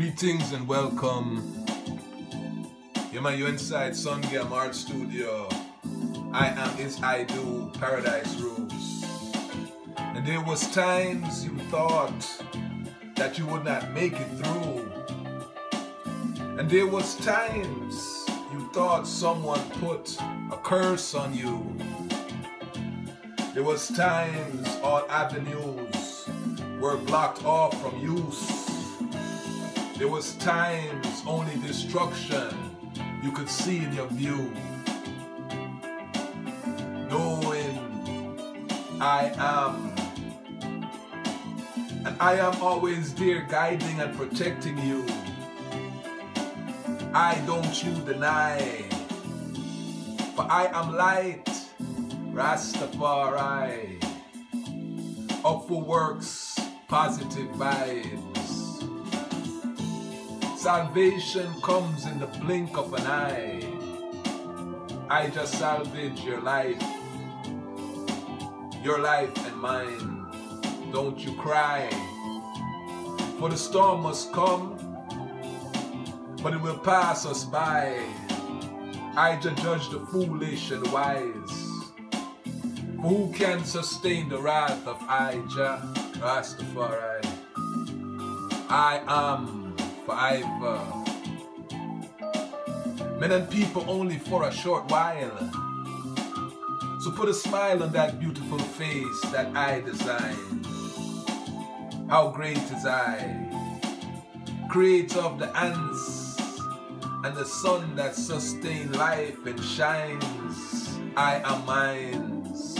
Greetings and welcome. Yeah, man, you inside Sungam Art Studio. I am is I do Paradise Roots. And there was times you thought that you would not make it through. And there was times you thought someone put a curse on you. There was times all avenues were blocked off from use. There was times only destruction you could see in your view. Knowing I am. And I am always there guiding and protecting you. I don't you deny. For I am light, Rastafari. Up for works, positive vibes. Salvation comes in the blink of an eye. I just salvage your life, your life and mine. Don't you cry, for the storm must come, but it will pass us by. I just judge the foolish and wise. For who can sustain the wrath of Ija Rastafari? I am forever. Uh, men and people only for a short while. So put a smile on that beautiful face that I designed. How great is I, creator of the ants and the sun that sustain life and shines. I am mines.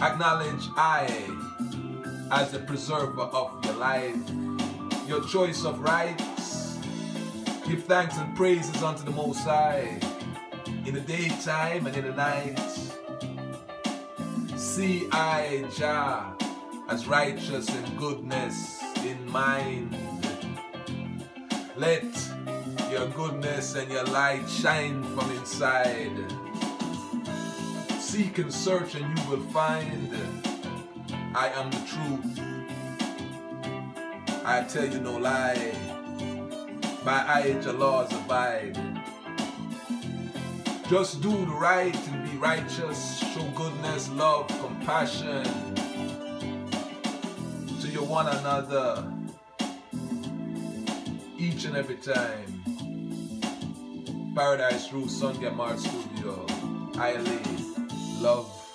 Acknowledge I as the preserver of your life your choice of rights. Give thanks and praises unto the Most High in the daytime and in the night. See I Jah as righteous and goodness in mind. Let your goodness and your light shine from inside. Seek and search and you will find I am the truth. I tell you no lie. By your laws abide. Just do the right and be righteous. Show goodness, love, compassion to your one another. Each and every time. Paradise Roots Sun Art Studio. I live. Love